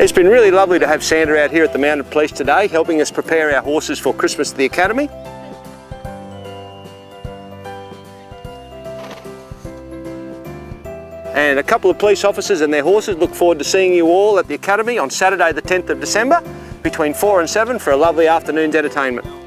It's been really lovely to have Santa out here at the Mounted Police today, helping us prepare our horses for Christmas at the Academy. And a couple of police officers and their horses look forward to seeing you all at the Academy on Saturday the 10th of December between 4 and 7 for a lovely afternoon's entertainment.